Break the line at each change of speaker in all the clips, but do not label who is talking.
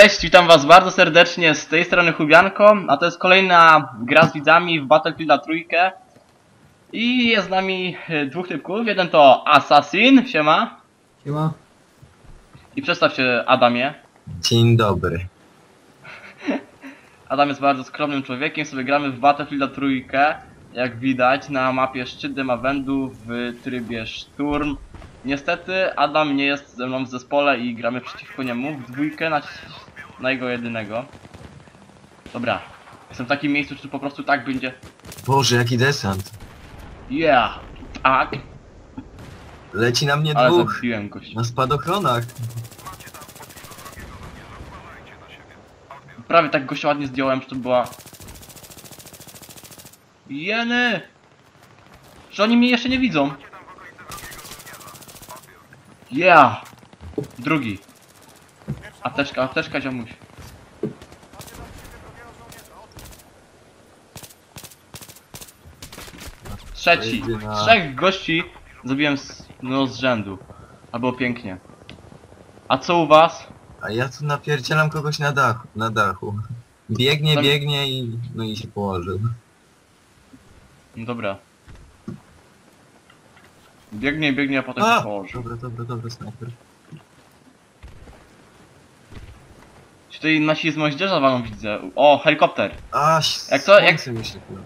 Cześć, witam was bardzo serdecznie z tej strony Hubianko, a to jest kolejna gra z widzami w Battlefielda trójkę. I jest z nami e, dwóch typków, jeden to Assassin, siema.
Siema.
I przedstaw się Adamie.
Dzień dobry.
Adam jest bardzo skromnym człowiekiem, sobie gramy w Battlefielda trójkę, jak widać na mapie szczyt Demawendu w trybie szturm. Niestety Adam nie jest ze mną w zespole i gramy przeciwko niemu w dwójkę na, na jego jedynego. Dobra, jestem w takim miejscu, czy po prostu tak będzie.
Boże, jaki desant.
Yeah! Tak!
Leci na mnie
Ale
dwóch.
zabiłem.
Na spadochronach.
Prawie tak gościa ładnie zdjąłem, że to była... Jeny! Że oni mnie jeszcze nie widzą. Yeah! Drugi. Apteczka, apteczka ziomuś. Trzeci. Trzech gości zrobiłem z, no, z rzędu. A było pięknie. A co u was?
A ja tu napierdzielam kogoś na dachu. Na dachu. Biegnie,
Tam-
biegnie i... No i się położył.
No Dobra. Biegnie, biegnie, a potem
A!
się położy.
Dobra, dobra, dobra, snajper.
Czy tutaj nasi z moździerza walą widzę? O, helikopter.
A,
Jak to- jak-
słońce mi świetło.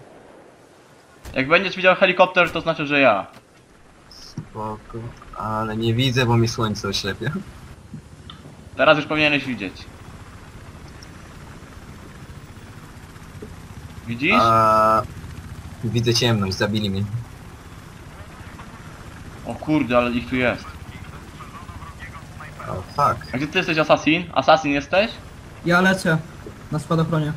Jak będziesz widział helikopter, to znaczy, że ja.
Spoko. Ale nie widzę, bo mi słońce oślepia.
Teraz już powinieneś widzieć. Widzisz?
A... Widzę ciemność, zabili mnie.
O kurde, ale ich tu jest.
O, fuck.
A gdzie ty jesteś, Assassin? Assassin jesteś?
Ja lecę na spadochronie.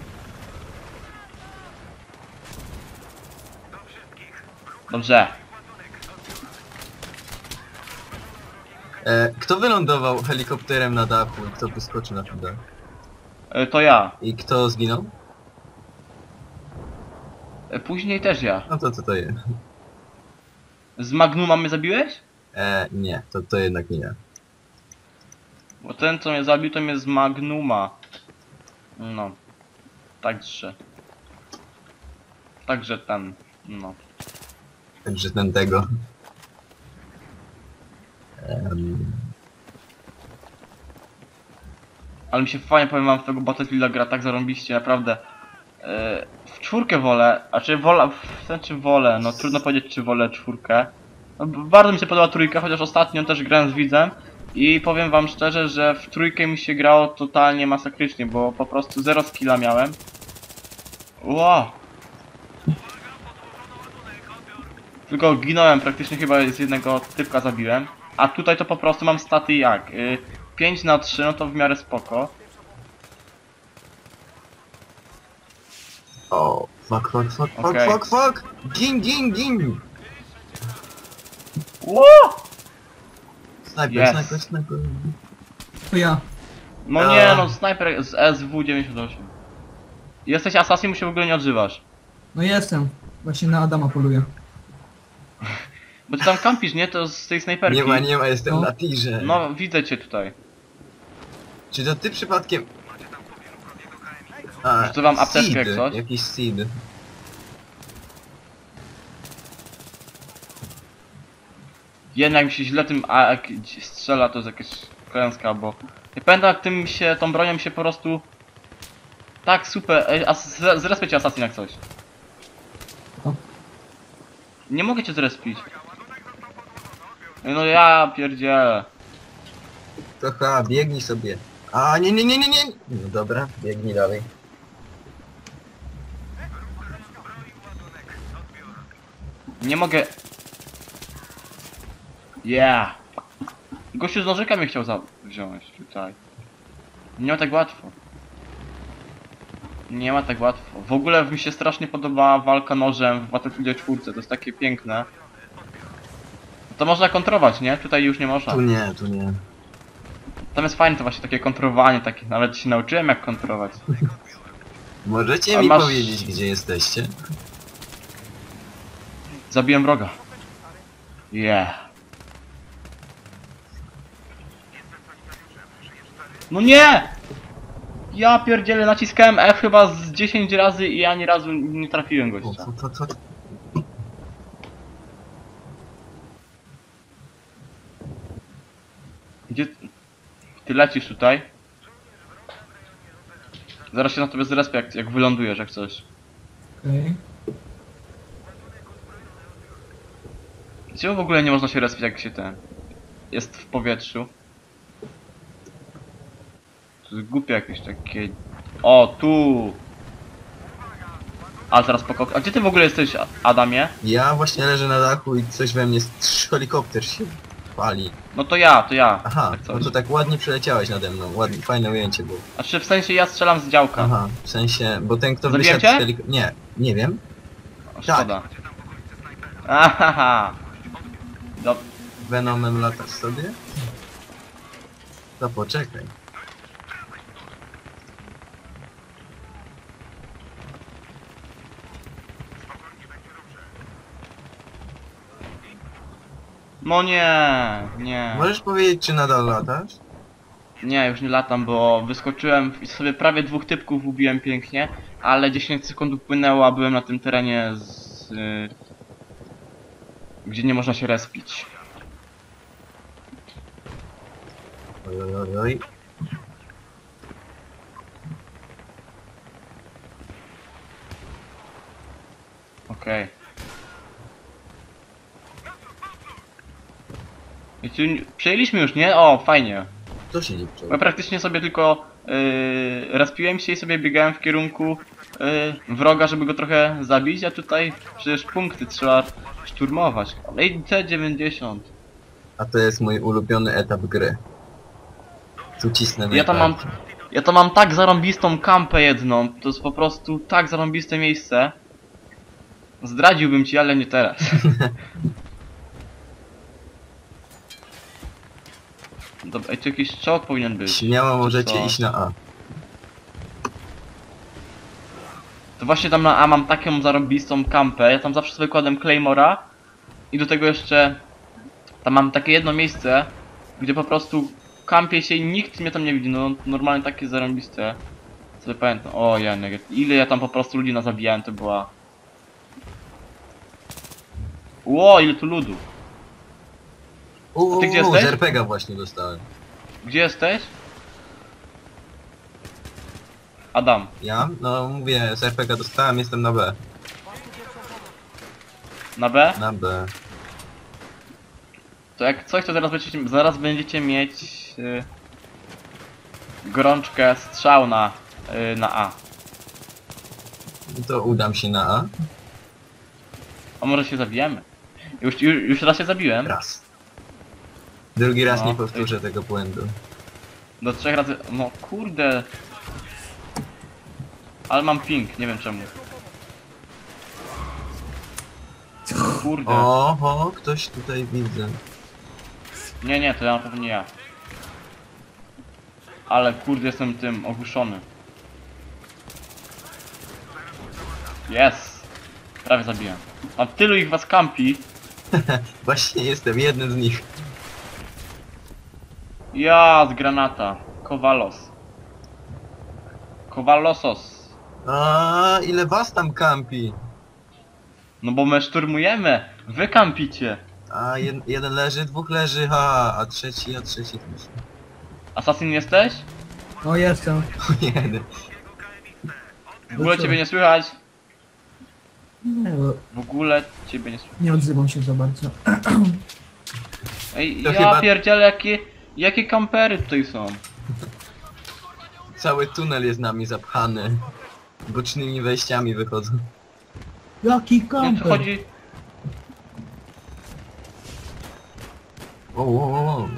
Dobrze.
E, kto wylądował helikopterem na dachu i kto wyskoczył na ten dach?
E, to ja.
I kto zginął?
E, później też ja.
No to co to jest?
Z Magnuma mnie zabiłeś?
E, nie, to, to jednak nie.
Bo ten, co mnie zabił, to mnie z Magnuma. No. Także. Także ten. No.
Także ten tego. Em,
Ale mi się fajnie, powiem wam, w tego Battlefielda gra tak zarąbiście, naprawdę. E, w czwórkę wolę, a czy wolę, w sensie wolę, no trudno powiedzieć czy wolę czwórkę. No, bardzo mi się podoba trójka, chociaż ostatnio też grałem z widzem. I powiem wam szczerze, że w trójkę mi się grało totalnie masakrycznie, bo po prostu zero skilla miałem. Wow. Tylko ginąłem praktycznie chyba z jednego typka zabiłem. A tutaj to po prostu mam staty jak? Y, 5 na 3, no to w miarę spoko.
O, fuck, fuck, fuck, fuck,
Okej.
fuck, fuck! Gin, gin, gin!
Ło!
Snajper,
Yes.
snajper, snajper.
To ja.
No nie, no snajper z SW98. Jesteś assassin, mu się w ogóle nie odzywasz.
No jestem. Właśnie na Adama poluję.
Bo ty tam kampisz, nie? To z tej snajperki.
Nie ma, nie ma, jestem
No.
na tirze.
No, widzę cię tutaj.
Czy to ty przypadkiem... A,
Rzucę wam apteczkę jak coś.
Jakiś seed.
Jednak mi się źle tym a jak strzela, to jest jakaś klęska, bo... Nie pamiętam jak tym się, tą bronią się po prostu... Tak, super, Ej, a z- zrespię cię assassin jak coś. Nie mogę cię zrespić. No ja pierdzielę.
Haha, biegnij sobie. A, nie, nie, nie, nie, nie! No dobra, biegnij dalej.
Nie mogę... Yeah! Gościu z nożyka mnie chciał za... wziąć tutaj. Nie ma tak łatwo. Nie ma tak łatwo. W ogóle mi się strasznie podoba walka nożem w Battlefield 4, to jest takie piękne. To można kontrować, nie? Tutaj już nie można.
Tu nie, tu nie.
Tam jest fajne to właśnie takie kontrowanie, takie nawet się nauczyłem jak kontrować.
Możecie
A
mi
masz-
powiedzieć, gdzie jesteście?
Zabiłem wroga. Yeah. No nie! Ja pierdzielę, naciskałem F chyba z 10 razy i ani razu nie trafiłem gościa.
co, co, co?
Gdzie... Ty lecisz tutaj? Zaraz się na tobie zrespię, jak, jak wylądujesz, jak coś.
Okej.
Gdzie w ogóle nie można się respić, jak się ten... Jest w powietrzu? To jest głupie jakieś takie... O, tu! A teraz pokok... A gdzie ty w ogóle jesteś, Adamie?
Ja właśnie leżę na dachu i coś we mnie, helikopter się pali.
No to ja, to ja.
Aha,
Tak
no to tak ładnie przeleciałeś nade mną, ładnie, fajne ujęcie było.
Znaczy w sensie ja strzelam z działka.
Aha, w sensie, bo ten kto
Zabiłem
wysiadł z helikoptera... Nie, nie wiem.
O, Szkoda. Ahaha. Dob
Venomem latasz sobie? To poczekaj.
No nie, nie.
Możesz powiedzieć, czy nadal latasz?
Nie, już nie latam, bo wyskoczyłem i sobie prawie dwóch typków ubiłem pięknie, ale 10 sekund upłynęło, a byłem na tym terenie z... Y, gdzie nie można się respić.
Oj, oj, oj, oj.
Okej. I tu przejęliśmy już, nie? O, fajnie.
To się nie
ja
przejdzie.
praktycznie sobie tylko yy, respiłem się i sobie biegałem w kierunku yy, wroga, żeby go trochę zabić, a tutaj przecież punkty trzeba szturmować. I T90.
A to jest mój ulubiony etap gry. Tu cisnę
Ja tam mam, ja tam mam tak zarąbistą kampę jedną, to jest po prostu tak zarąbiste miejsce. Zdradziłbym ci, ale nie teraz. Dobra, ej, tu jakiś czołg powinien być.
Śmiało możecie
co?
iść na A.
To właśnie tam na A mam taką zarąbistą kampę, ja tam zawsze sobie kładłem Claymora i do tego jeszcze tam mam takie jedno miejsce, gdzie po prostu kampię się i nikt mnie tam nie widzi, no normalnie takie zarąbiste. Sobie pamiętam, o Janek, ile ja tam po prostu ludzi nazabijałem, to była... Ło, ile tu ludu.
Uuu,
ty gdzie jesteś?
z RPGa właśnie dostałem.
Gdzie jesteś? Adam.
Ja? No mówię, z RPGa dostałem, jestem na B.
Na B?
Na B.
To jak coś, to zaraz będziecie, zaraz będziecie mieć y, gorączkę strzał na, y, na A.
To udam się na A.
A może się zabijemy? Już, już, już raz się zabiłem.
Raz. Drugi raz
No,
nie powtórzę tego błędu.
Do trzech razy. No kurde. Ale mam ping, nie wiem czemu. Kurde.
Oho, ktoś tutaj widzę.
Nie, nie, to ja na pewno nie ja. Ale kurde jestem tym ogłuszony. Jest! Prawie zabiłem. Mam tylu ich was kampi.
Właśnie jestem jednym z nich.
Ja z granata. Kowalos. Kowalosos.
A ile was tam kampi?
No bo my szturmujemy. Wy kampicie.
A jed, jeden leży, dwóch leży, ha, a trzeci, a trzeci też.
Assassin jesteś?
No jestem.
Jeden.
W ogóle ciebie nie słychać.
Nie, bo
W ogóle ciebie nie słychać.
nie odzywam się za bardzo.
Ej,
To
ja
chyba-
pierdzielę jakie... Jakie kampery tutaj są?
Cały tunel jest nami zapchany. Bocznymi wejściami wychodzą.
Jaki
Nie,
kamper?
chodzi...
O, o, o.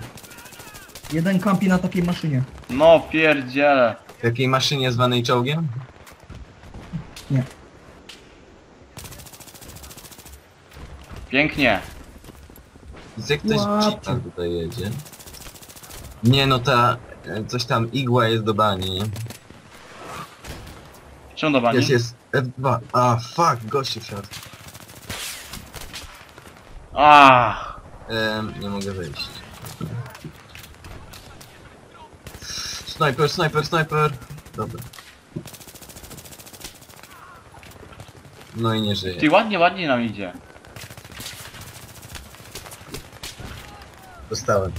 Jeden kampi na takiej maszynie.
No pierdzielę.
W jakiej maszynie zwanej czołgiem?
Nie.
Pięknie.
Widzę ktoś
Łapcie.
tutaj jedzie. Nie no ta... e, Coś tam, igła jest do bani, nie?
Czemu do bani?
Jest, jest F2. A, fuck, gościu wsiadł.
Ach.
Ehm, nie mogę wejść. Snajper, snajper, snajper! Dobra. No i nie żyje.
Ty ładnie, ładnie nam idzie.
Dostałem.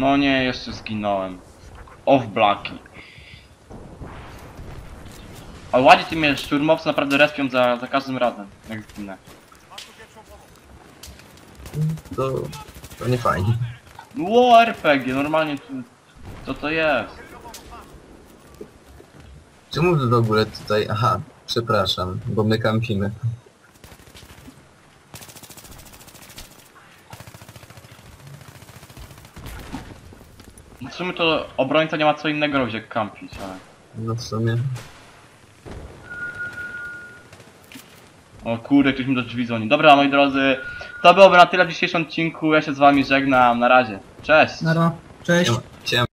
No nie, jeszcze zginąłem. Off blaki. Ale ładnie ty mnie szturmowcy naprawdę respią za, za każdym razem, jak zginę.
To... To nie fajnie.
Ło, RPG, normalnie tu... Co to jest?
Czemu w ogóle tutaj... Aha, przepraszam, bo my kampimy.
W sumie to obrońca nie ma co innego robić jak kampić, ale...
No w sumie...
O kurde, ktoś mi do drzwi dzwoni. Dobra, moi drodzy, to byłoby na tyle w dzisiejszym odcinku. Ja się z wami żegnam. Na razie. Cześć!
Nara, cześć.
Siema.